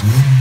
Mm-hmm.